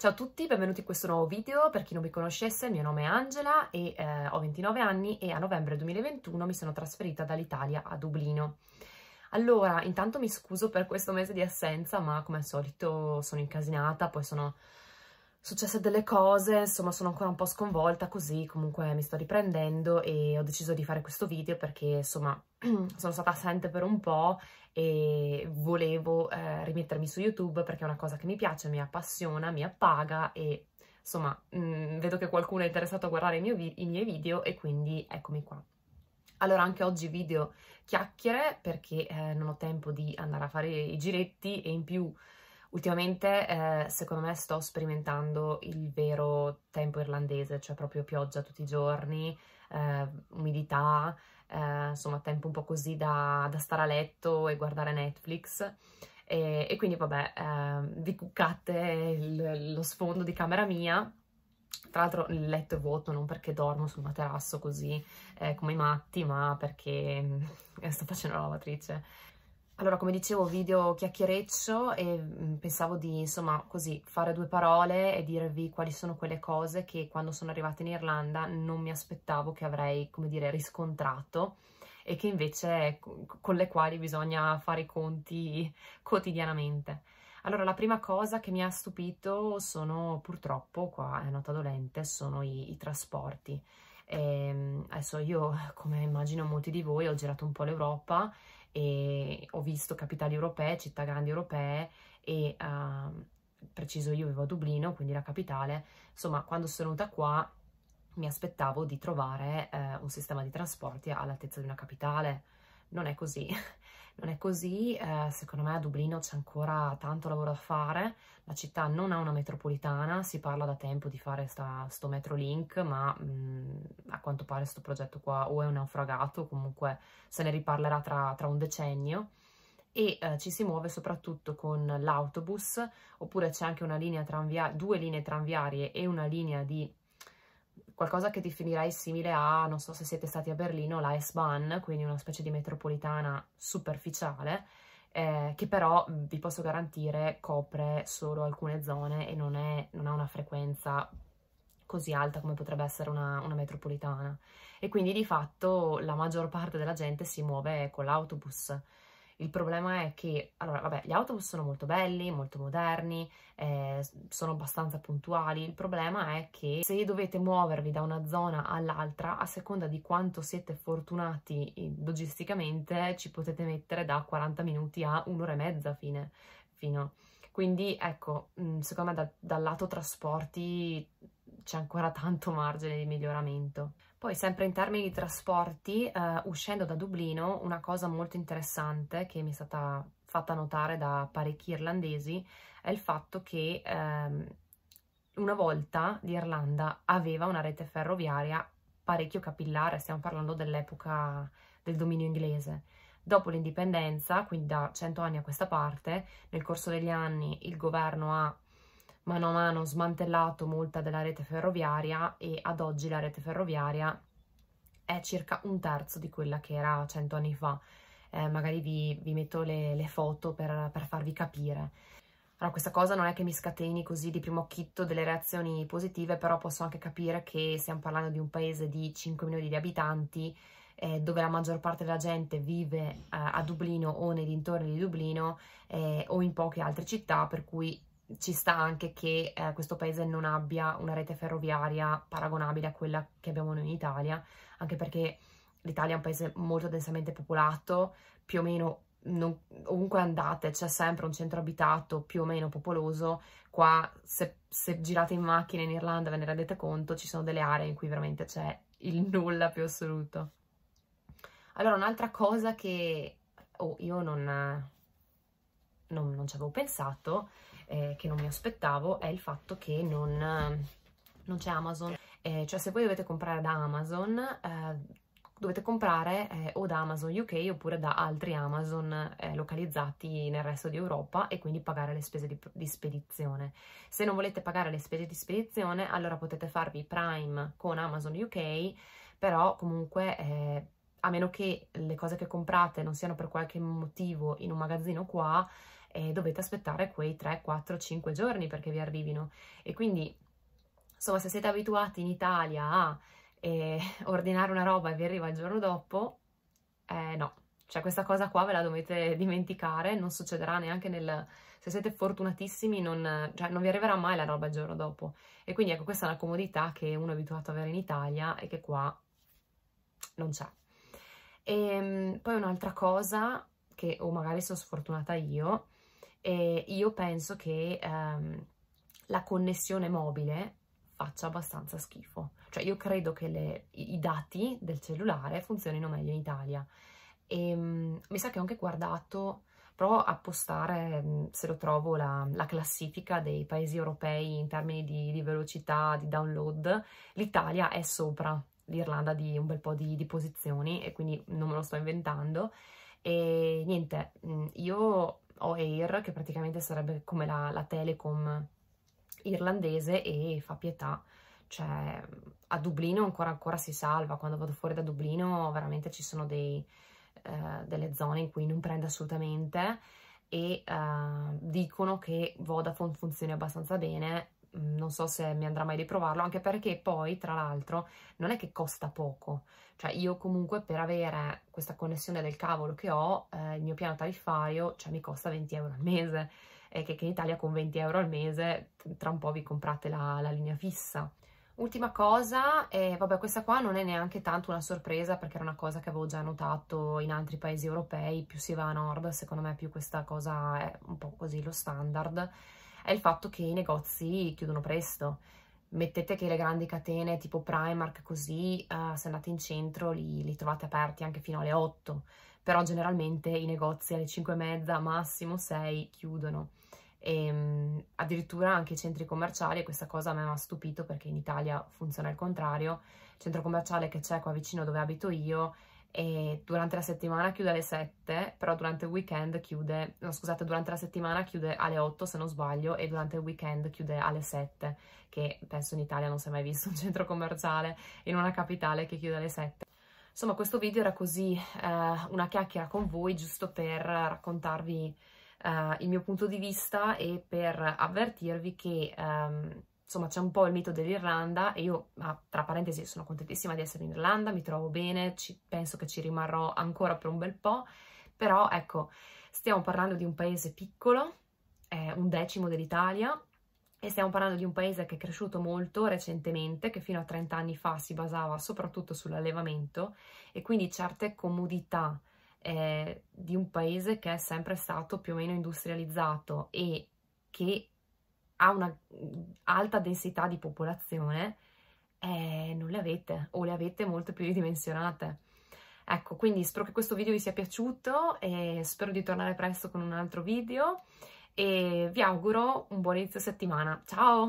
Ciao a tutti, benvenuti in questo nuovo video. Per chi non mi conoscesse, il mio nome è Angela e eh, ho 29 anni e a novembre 2021 mi sono trasferita dall'Italia a Dublino. Allora, intanto mi scuso per questo mese di assenza, ma come al solito sono incasinata, poi sono successe delle cose, insomma sono ancora un po' sconvolta così, comunque mi sto riprendendo e ho deciso di fare questo video perché insomma sono stata assente per un po' e volevo eh, rimettermi su YouTube perché è una cosa che mi piace, mi appassiona, mi appaga e insomma mh, mm, vedo che qualcuno è interessato a guardare i, i miei video e quindi eccomi qua. Allora anche oggi video chiacchiere perché eh, non ho tempo di andare a fare i giretti e in più ultimamente eh, secondo me sto sperimentando il vero tempo irlandese, cioè proprio pioggia tutti i giorni, eh, umidità, eh, insomma tempo un po' così da, da, stare a letto e guardare Netflix. E, e quindi vabbè vi cuccate il, lo sfondo di camera mia. Tra l'altro il letto è vuoto non perché dormo sul materasso così eh, come i matti ma perché eh, sto facendo la lavatrice allora, come dicevo, video chiacchiereccio e mm, pensavo di, insomma, così, fare due parole e dirvi quali sono quelle cose che quando sono arrivata in Irlanda non mi aspettavo che avrei, come dire, riscontrato e che invece con le quali bisogna fare i conti quotidianamente. Allora, la prima cosa che mi ha stupito sono, purtroppo, qua è nota dolente, sono i, i trasporti. E, ehm, adesso io, come immagino molti di voi, ho girato un po' l'Europa e ho visto capitali europee, città grandi europee e uh, preciso io vivo a Dublino, quindi la capitale, insomma quando sono venuta qua mi aspettavo di trovare eh, un sistema di trasporti all'altezza di una capitale, non è così, non è così, eh, secondo me a Dublino c'è ancora tanto lavoro da fare, la città non ha una metropolitana, si parla da tempo di fare sta, sto Metrolink, ma mh, mm, a quanto pare questo progetto qua o è un naufragato, comunque se ne riparlerà tra, tra un decennio, e eh, ci si muove soprattutto con l'autobus, oppure c'è anche una linea tranviaria, due linee tranviarie e una linea di qualcosa che definirei simile a, non so se siete stati a Berlino, la S-Bahn, quindi una specie di metropolitana superficiale, eh, che però vi posso garantire copre solo alcune zone e non, è, non ha una frequenza così alta come potrebbe essere una, una, metropolitana. E quindi di fatto la maggior parte della gente si muove con l'autobus. Il problema è che, allora, vabbè, gli autobus sono molto belli, molto moderni, eh, sono abbastanza puntuali. Il problema è che se dovete muovervi da una zona all'altra, a seconda di quanto siete fortunati logisticamente, ci potete mettere da 40 minuti a un'ora e mezza fine, fino. Quindi, ecco, mm, secondo me da, dal lato trasporti c'è ancora tanto margine di miglioramento. Poi sempre in termini di trasporti, eh, uscendo da Dublino, una cosa molto interessante che mi è stata fatta notare da parecchi irlandesi è il fatto che ehm, una volta l'Irlanda aveva una rete ferroviaria parecchio capillare, stiamo parlando dell'epoca del dominio inglese. Dopo l'indipendenza, quindi da 100 anni a questa parte, nel corso degli anni il governo ha mano a mano smantellato molta della rete ferroviaria e ad oggi la rete ferroviaria è circa un terzo di quella che era cento anni fa. Eh, magari vi, vi, metto le, le foto per, per, farvi capire. Allora, questa cosa non è che mi scateni così di primo occhietto delle reazioni positive, però posso anche capire che stiamo parlando di un paese di 5 milioni di abitanti, eh, dove la maggior parte della gente vive eh, a Dublino o nei dintorni di Dublino eh, o in poche altre città, per cui ci sta anche che eh, questo paese non abbia una rete ferroviaria paragonabile a quella che abbiamo noi in Italia, anche perché l'Italia è un paese molto densamente popolato, più o meno non, ovunque andate c'è sempre un centro abitato più o meno popoloso, qua se, se girate in macchina in Irlanda ve ne rendete conto, ci sono delle aree in cui veramente c'è il nulla più assoluto. Allora un'altra cosa che oh, io non, non, non ci avevo pensato eh, che non mi aspettavo è il fatto che non, non c'è Amazon. Eh, cioè se voi dovete comprare da Amazon, eh, dovete comprare eh, o da Amazon UK oppure da altri Amazon eh, localizzati nel resto di Europa e quindi pagare le spese di, di, spedizione. Se non volete pagare le spese di spedizione, allora potete farvi Prime con Amazon UK, però comunque eh, a meno che le cose che comprate non siano per qualche motivo in un magazzino qua, e dovete aspettare quei 3, 4, 5 giorni perché vi arrivino. E quindi, insomma, se siete abituati in Italia a eh, ordinare una roba e vi arriva il giorno dopo, eh, no, cioè questa cosa qua ve la dovete dimenticare, non succederà neanche nel... Se siete fortunatissimi non, cioè, non vi arriverà mai la roba il giorno dopo. E quindi ecco, questa è una comodità che uno è abituato ad avere in Italia e che qua non c'è. E ehm, poi un'altra cosa, che o magari sono sfortunata io, e io penso che ehm, la connessione mobile faccia abbastanza schifo. Cioè io credo che le, i dati del cellulare funzionino meglio in Italia. E um, mi sa che ho anche guardato, provo a postare, mm, se lo trovo, la, la classifica dei paesi europei in termini di, di velocità, di download. L'Italia è sopra l'Irlanda di un bel po' di, di posizioni e quindi non me lo sto inventando. E niente, mm, io ho Air, che praticamente sarebbe come la, la Telecom irlandese e fa pietà. Cioè, a Dublino ancora, ancora si salva, quando vado fuori da Dublino veramente ci sono dei, eh, delle zone in cui non prende assolutamente. E eh, dicono che Vodafone funzioni abbastanza bene, non so se mi andrà mai di provarlo, anche perché poi, tra l'altro, non è che costa poco. Cioè, io comunque per avere questa connessione del cavolo che ho, eh, il mio piano tariffario, cioè, mi costa 20 euro al mese e che, che, in Italia con 20 euro al mese tra un po' vi comprate la, la linea fissa. Ultima cosa, e vabbè questa qua non è neanche tanto una sorpresa perché era una cosa che avevo già notato in altri paesi europei, più si va a nord, secondo me più questa cosa è un po' così lo standard, è il fatto che i negozi chiudono presto. Mettete che le grandi catene tipo Primark così, uh, se andate in centro li, li trovate aperti anche fino alle 8, però generalmente i negozi alle 5 e mezza, massimo 6 chiudono. E um, addirittura anche i centri commerciali, questa cosa a me mi ha stupito perché in Italia funziona il contrario, il centro commerciale che c'è qua vicino dove abito io e durante la settimana chiude alle 7, però durante il weekend chiude, no scusate, durante la settimana chiude alle 8 se non sbaglio e durante il weekend chiude alle 7, che penso in Italia non si è mai visto un centro commerciale in una capitale che chiude alle 7. Insomma, questo video era così eh, una chiacchiera con voi, giusto per raccontarvi uh, il mio punto di vista e per avvertirvi che um, insomma c'è un po' il mito dell'Irlanda e io tra parentesi sono contentissima di essere in Irlanda, mi trovo bene, ci, penso che ci rimarrò ancora per un bel po', però ecco stiamo parlando di un paese piccolo, è un decimo dell'Italia e stiamo parlando di un paese che è cresciuto molto recentemente, che fino a 30 anni fa si basava soprattutto sull'allevamento e quindi certe comodità eh, di un paese che è sempre stato più o meno industrializzato e che ha una alta densità di popolazione, eh, non le avete o le avete molto più ridimensionate. Ecco, quindi spero che questo video vi sia piaciuto e spero di tornare presto con un altro video e vi auguro un buon inizio settimana. Ciao!